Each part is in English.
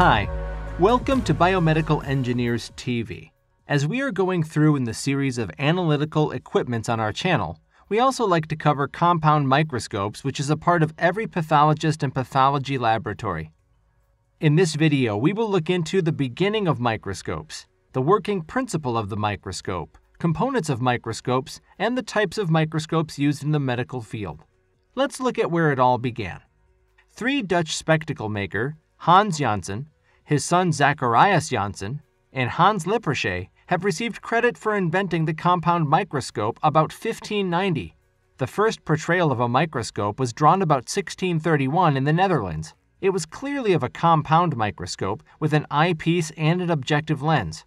Hi, welcome to Biomedical Engineers TV. As we are going through in the series of analytical equipments on our channel, we also like to cover compound microscopes, which is a part of every pathologist and pathology laboratory. In this video, we will look into the beginning of microscopes, the working principle of the microscope, components of microscopes, and the types of microscopes used in the medical field. Let's look at where it all began. Three Dutch spectacle maker, Hans Janssen, his son Zacharias Janssen, and Hans Lippershey have received credit for inventing the compound microscope about 1590. The first portrayal of a microscope was drawn about 1631 in the Netherlands. It was clearly of a compound microscope with an eyepiece and an objective lens.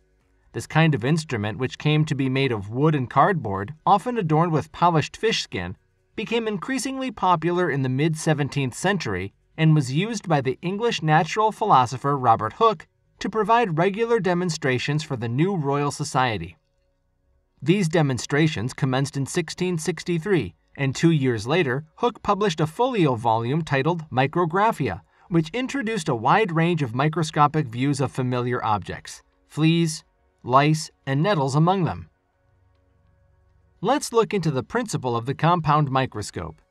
This kind of instrument, which came to be made of wood and cardboard, often adorned with polished fish skin, became increasingly popular in the mid 17th century and was used by the English natural philosopher Robert Hooke to provide regular demonstrations for the new Royal Society. These demonstrations commenced in 1663, and two years later, Hooke published a folio volume titled Micrographia, which introduced a wide range of microscopic views of familiar objects, fleas, lice, and nettles among them. Let's look into the principle of the compound microscope.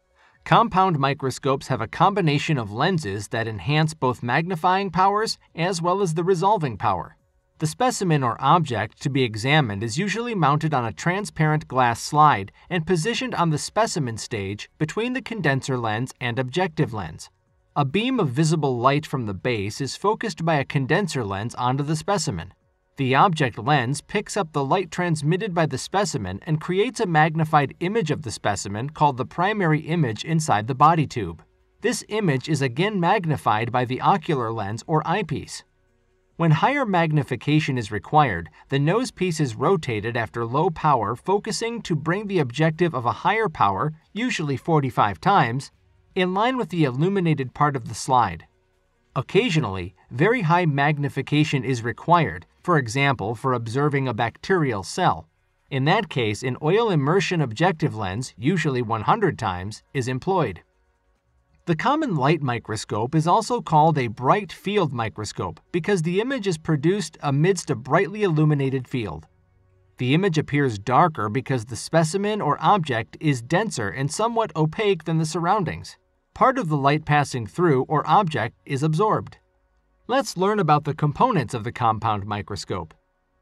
Compound microscopes have a combination of lenses that enhance both magnifying powers as well as the resolving power. The specimen or object to be examined is usually mounted on a transparent glass slide and positioned on the specimen stage between the condenser lens and objective lens. A beam of visible light from the base is focused by a condenser lens onto the specimen. The object lens picks up the light transmitted by the specimen and creates a magnified image of the specimen called the primary image inside the body tube. This image is again magnified by the ocular lens or eyepiece. When higher magnification is required, the nosepiece is rotated after low power focusing to bring the objective of a higher power, usually 45 times, in line with the illuminated part of the slide. Occasionally, very high magnification is required, for example, for observing a bacterial cell. In that case, an oil immersion objective lens, usually 100 times, is employed. The common light microscope is also called a bright field microscope because the image is produced amidst a brightly illuminated field. The image appears darker because the specimen or object is denser and somewhat opaque than the surroundings. Part of the light passing through or object is absorbed. Let's learn about the components of the compound microscope.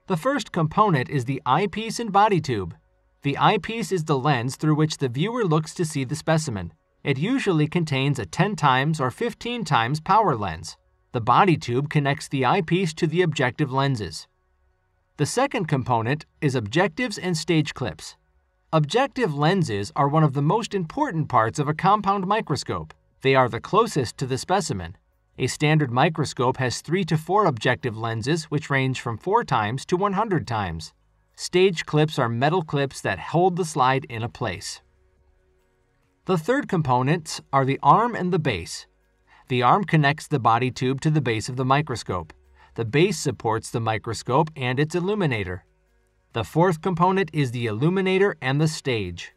The first component is the eyepiece and body tube. The eyepiece is the lens through which the viewer looks to see the specimen. It usually contains a 10 times or 15 times power lens. The body tube connects the eyepiece to the objective lenses. The second component is objectives and stage clips. Objective lenses are one of the most important parts of a compound microscope. They are the closest to the specimen. A standard microscope has 3 to 4 objective lenses, which range from 4 times to 100 times. Stage clips are metal clips that hold the slide in a place. The third components are the arm and the base. The arm connects the body tube to the base of the microscope. The base supports the microscope and its illuminator. The fourth component is the illuminator and the stage.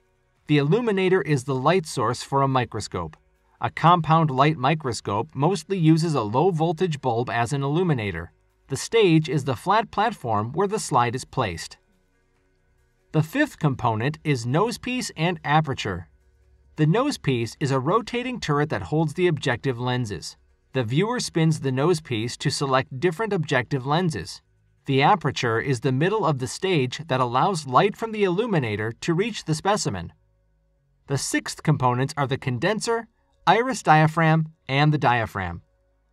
The illuminator is the light source for a microscope. A compound light microscope mostly uses a low voltage bulb as an illuminator. The stage is the flat platform where the slide is placed. The fifth component is nosepiece and aperture. The nosepiece is a rotating turret that holds the objective lenses. The viewer spins the nosepiece to select different objective lenses. The aperture is the middle of the stage that allows light from the illuminator to reach the specimen. The sixth components are the condenser, iris diaphragm, and the diaphragm.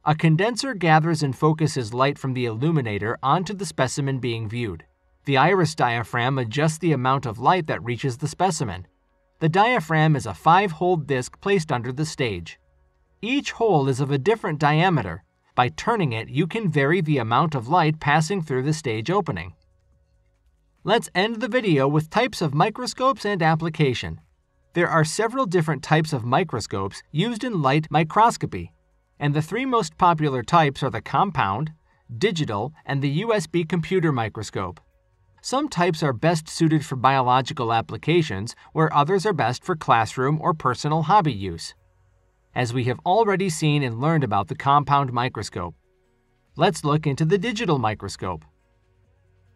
A condenser gathers and focuses light from the illuminator onto the specimen being viewed. The iris diaphragm adjusts the amount of light that reaches the specimen. The diaphragm is a five-hole disc placed under the stage. Each hole is of a different diameter. By turning it, you can vary the amount of light passing through the stage opening. Let's end the video with types of microscopes and application. There are several different types of microscopes used in light microscopy, and the three most popular types are the compound, digital, and the USB computer microscope. Some types are best suited for biological applications, where others are best for classroom or personal hobby use. As we have already seen and learned about the compound microscope, Let's look into the digital microscope.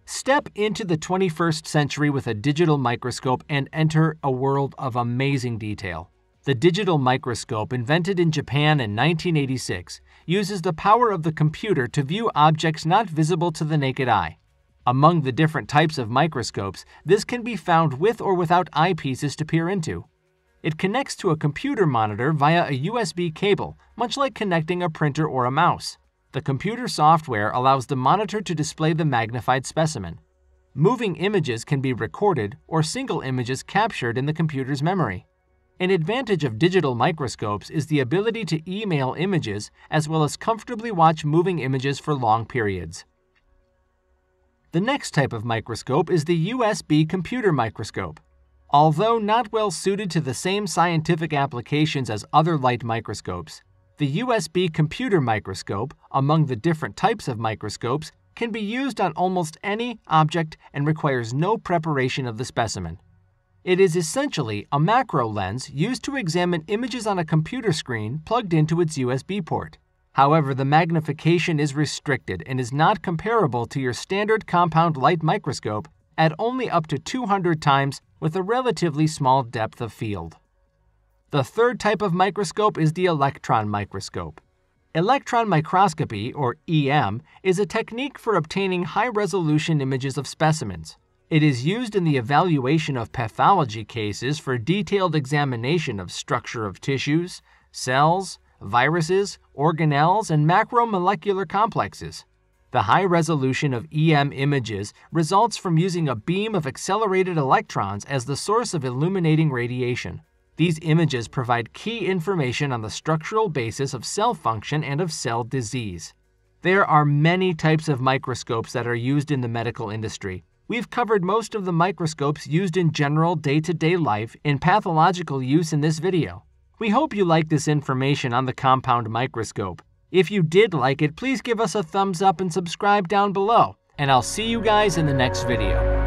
Step into the 21st century with a digital microscope and enter a world of amazing detail. The digital microscope, invented in Japan in 1986, uses the power of the computer to view objects not visible to the naked eye. Among the different types of microscopes, this can be found with or without eyepieces to peer into. It connects to a computer monitor via a USB cable, much like connecting a printer or a mouse. The computer software allows the monitor to display the magnified specimen. Moving images can be recorded or single images captured in the computer's memory. An advantage of digital microscopes is the ability to email images as well as comfortably watch moving images for long periods. The next type of microscope is the USB computer microscope. Although not well suited to the same scientific applications as other light microscopes, the USB computer microscope, among the different types of microscopes, can be used on almost any object and requires no preparation of the specimen. It is essentially a macro lens used to examine images on a computer screen plugged into its USB port. However, the magnification is restricted and is not comparable to your standard compound light microscope at only up to 200 times with a relatively small depth of field. The third type of microscope is the electron microscope. Electron microscopy, or EM, is a technique for obtaining high resolution images of specimens. It is used in the evaluation of pathology cases for detailed examination of structure of tissues, cells, viruses, organelles, and macromolecular complexes. The high resolution of EM images results from using a beam of accelerated electrons as the source of illuminating radiation. These images provide key information on the structural basis of cell function and of cell disease. There are many types of microscopes that are used in the medical industry. We've covered most of the microscopes used in general day to day life in pathological use in this video. We hope you like this information on the compound microscope. If you did like it, please give us a thumbs up and subscribe down below. And I'll see you guys in the next video.